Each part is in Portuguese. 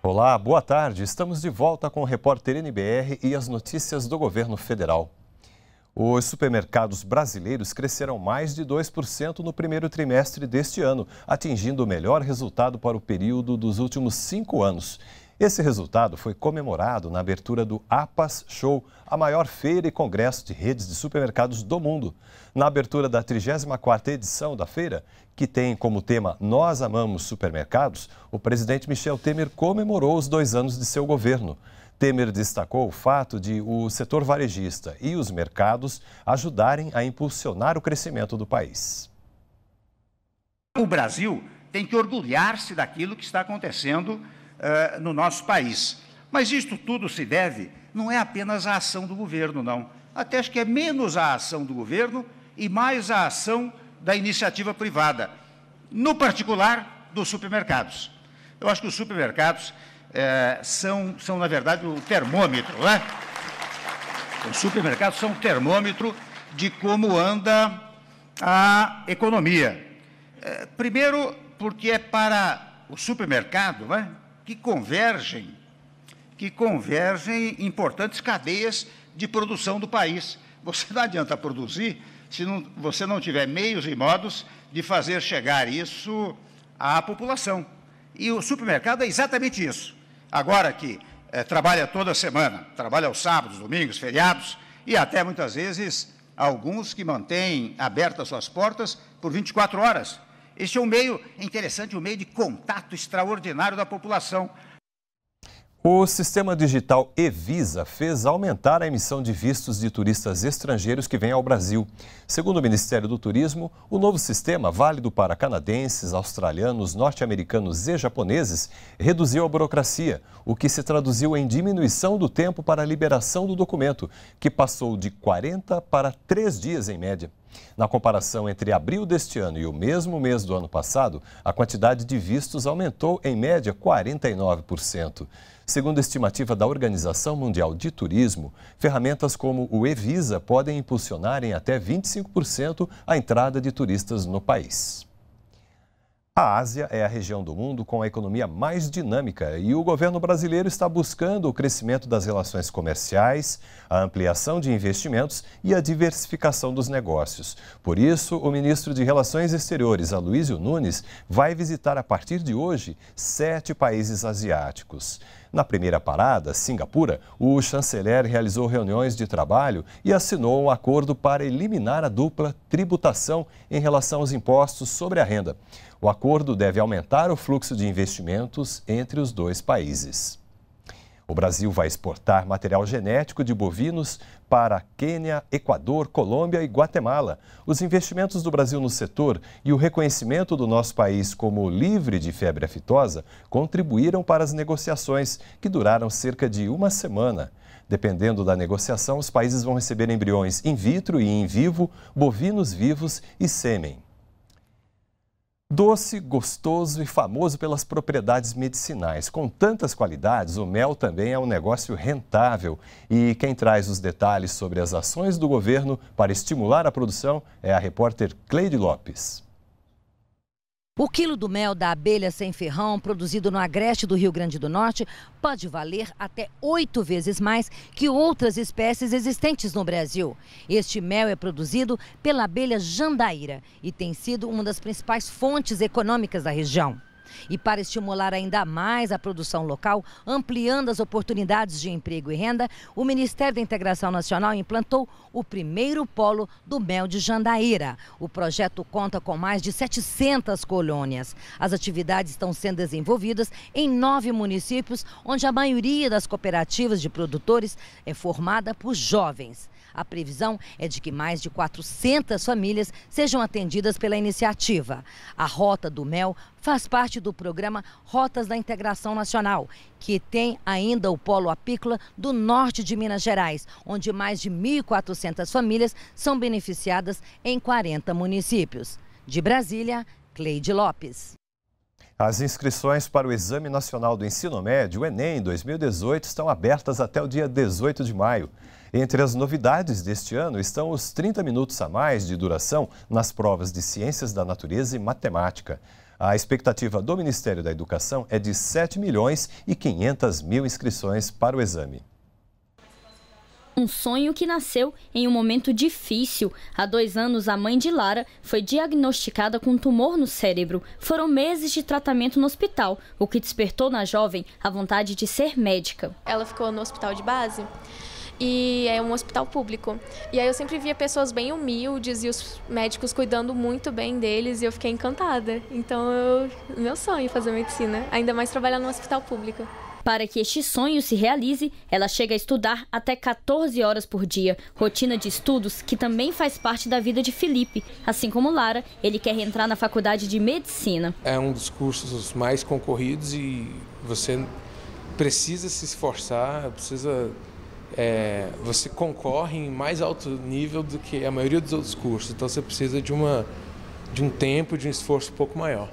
Olá, boa tarde. Estamos de volta com o repórter NBR e as notícias do governo federal. Os supermercados brasileiros cresceram mais de 2% no primeiro trimestre deste ano, atingindo o melhor resultado para o período dos últimos cinco anos. Esse resultado foi comemorado na abertura do APAS Show, a maior feira e congresso de redes de supermercados do mundo. Na abertura da 34ª edição da feira, que tem como tema Nós Amamos Supermercados, o presidente Michel Temer comemorou os dois anos de seu governo. Temer destacou o fato de o setor varejista e os mercados ajudarem a impulsionar o crescimento do país. O Brasil tem que orgulhar-se daquilo que está acontecendo uh, no nosso país. Mas isto tudo se deve, não é apenas à ação do governo, não. Até acho que é menos a ação do governo e mais a ação da iniciativa privada, no particular dos supermercados. Eu acho que os supermercados é, são, são, na verdade, o termômetro, né? Os supermercados são o termômetro de como anda a economia. É, primeiro, porque é para o supermercado né, que convergem, que convergem importantes cadeias de produção do país. Você não adianta produzir se não, você não tiver meios e modos de fazer chegar isso à população. E o supermercado é exatamente isso. Agora que é, trabalha toda semana, trabalha aos sábados, domingos, feriados, e até muitas vezes alguns que mantêm abertas suas portas por 24 horas. Este é um meio interessante, um meio de contato extraordinário da população. O sistema digital Evisa fez aumentar a emissão de vistos de turistas estrangeiros que vêm ao Brasil. Segundo o Ministério do Turismo, o novo sistema, válido para canadenses, australianos, norte-americanos e japoneses, reduziu a burocracia, o que se traduziu em diminuição do tempo para a liberação do documento, que passou de 40 para 3 dias em média. Na comparação entre abril deste ano e o mesmo mês do ano passado, a quantidade de vistos aumentou em média 49%. Segundo a estimativa da Organização Mundial de Turismo, ferramentas como o Evisa podem impulsionar em até 25% a entrada de turistas no país. A Ásia é a região do mundo com a economia mais dinâmica e o governo brasileiro está buscando o crescimento das relações comerciais, a ampliação de investimentos e a diversificação dos negócios. Por isso, o ministro de Relações Exteriores, Aloysio Nunes, vai visitar a partir de hoje sete países asiáticos. Na primeira parada, Singapura, o chanceler realizou reuniões de trabalho e assinou um acordo para eliminar a dupla tributação em relação aos impostos sobre a renda. O acordo deve aumentar o fluxo de investimentos entre os dois países. O Brasil vai exportar material genético de bovinos para Quênia, Equador, Colômbia e Guatemala. Os investimentos do Brasil no setor e o reconhecimento do nosso país como livre de febre aftosa contribuíram para as negociações, que duraram cerca de uma semana. Dependendo da negociação, os países vão receber embriões in vitro e in vivo, bovinos vivos e sêmen. Doce, gostoso e famoso pelas propriedades medicinais. Com tantas qualidades, o mel também é um negócio rentável. E quem traz os detalhes sobre as ações do governo para estimular a produção é a repórter Cleide Lopes. O quilo do mel da abelha sem ferrão, produzido no agreste do Rio Grande do Norte, pode valer até oito vezes mais que outras espécies existentes no Brasil. Este mel é produzido pela abelha jandaíra e tem sido uma das principais fontes econômicas da região. E para estimular ainda mais a produção local, ampliando as oportunidades de emprego e renda, o Ministério da Integração Nacional implantou o primeiro polo do mel de Jandaíra. O projeto conta com mais de 700 colônias. As atividades estão sendo desenvolvidas em nove municípios, onde a maioria das cooperativas de produtores é formada por jovens. A previsão é de que mais de 400 famílias sejam atendidas pela iniciativa. A Rota do Mel faz parte do programa Rotas da Integração Nacional, que tem ainda o polo apícola do norte de Minas Gerais, onde mais de 1.400 famílias são beneficiadas em 40 municípios. De Brasília, Cleide Lopes. As inscrições para o Exame Nacional do Ensino Médio, o Enem 2018, estão abertas até o dia 18 de maio. Entre as novidades deste ano estão os 30 minutos a mais de duração nas provas de Ciências da Natureza e Matemática. A expectativa do Ministério da Educação é de 7 milhões e 500 mil inscrições para o exame. Um sonho que nasceu em um momento difícil. Há dois anos, a mãe de Lara foi diagnosticada com um tumor no cérebro. Foram meses de tratamento no hospital, o que despertou na jovem a vontade de ser médica. Ela ficou no hospital de base e é um hospital público. E aí eu sempre via pessoas bem humildes e os médicos cuidando muito bem deles e eu fiquei encantada. Então, eu, meu sonho é fazer medicina, ainda mais trabalhar num hospital público. Para que este sonho se realize, ela chega a estudar até 14 horas por dia, rotina de estudos que também faz parte da vida de Felipe. Assim como Lara, ele quer entrar na faculdade de medicina. É um dos cursos mais concorridos e você precisa se esforçar, precisa é, você concorre em mais alto nível do que a maioria dos outros cursos. Então você precisa de uma de um tempo, de um esforço um pouco maior.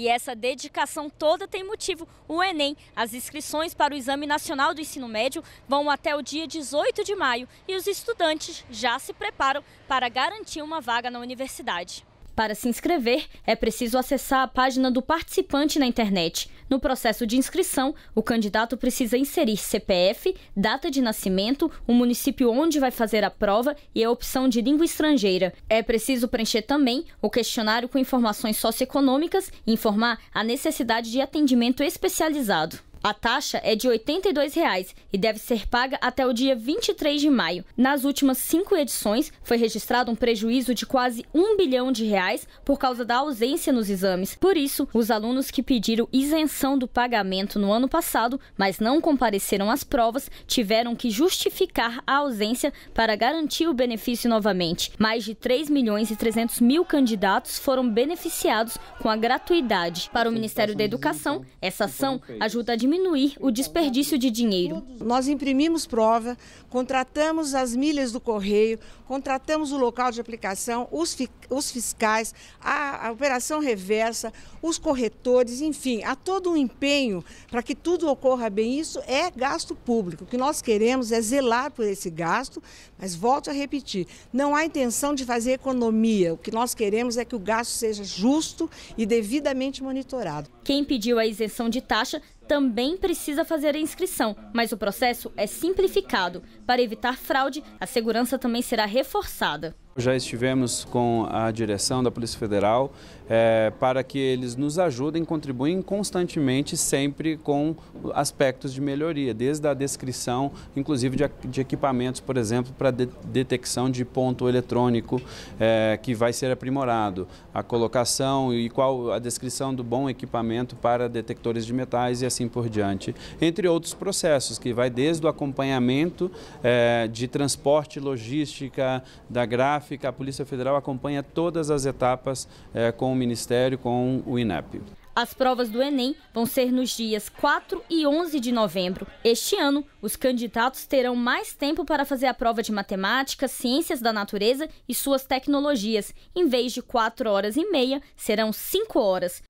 E essa dedicação toda tem motivo. O Enem, as inscrições para o Exame Nacional do Ensino Médio vão até o dia 18 de maio e os estudantes já se preparam para garantir uma vaga na universidade. Para se inscrever, é preciso acessar a página do participante na internet. No processo de inscrição, o candidato precisa inserir CPF, data de nascimento, o município onde vai fazer a prova e a opção de língua estrangeira. É preciso preencher também o questionário com informações socioeconômicas e informar a necessidade de atendimento especializado. A taxa é de R$ 82,00 e deve ser paga até o dia 23 de maio. Nas últimas cinco edições, foi registrado um prejuízo de quase um bilhão de reais por causa da ausência nos exames. Por isso, os alunos que pediram isenção do pagamento no ano passado, mas não compareceram às provas, tiveram que justificar a ausência para garantir o benefício novamente. Mais de 3 milhões e 300 mil candidatos foram beneficiados com a gratuidade. Para o Ministério da Educação, essa ação ajuda a diminuir o desperdício de dinheiro. Nós imprimimos prova, contratamos as milhas do correio, contratamos o local de aplicação, os, os fiscais, a, a operação reversa, os corretores, enfim, há todo um empenho para que tudo ocorra bem. Isso é gasto público. O que nós queremos é zelar por esse gasto, mas volto a repetir: não há intenção de fazer economia. O que nós queremos é que o gasto seja justo e devidamente monitorado. Quem pediu a isenção de taxa também precisa fazer a inscrição, mas o processo é simplificado. Para evitar fraude, a segurança também será reforçada. Já estivemos com a direção da Polícia Federal é, para que eles nos ajudem, contribuem constantemente, sempre com aspectos de melhoria, desde a descrição, inclusive de, de equipamentos, por exemplo, para de, detecção de ponto eletrônico, é, que vai ser aprimorado, a colocação e qual a descrição do bom equipamento para detectores de metais e assim por diante, entre outros processos, que vai desde o acompanhamento é, de transporte, logística, da gráfica, a Polícia Federal acompanha todas as etapas é, com o Ministério, com o INEP. As provas do Enem vão ser nos dias 4 e 11 de novembro. Este ano, os candidatos terão mais tempo para fazer a prova de matemática, ciências da natureza e suas tecnologias. Em vez de 4 horas e meia, serão 5 horas.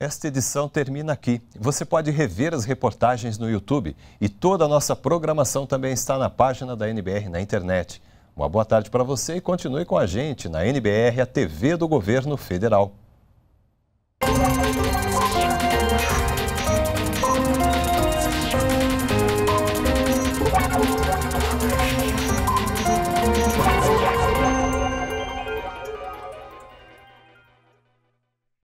Esta edição termina aqui. Você pode rever as reportagens no YouTube e toda a nossa programação também está na página da NBR na internet. Uma boa tarde para você e continue com a gente na NBR, a TV do Governo Federal.